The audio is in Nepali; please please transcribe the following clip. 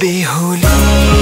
बेहुली।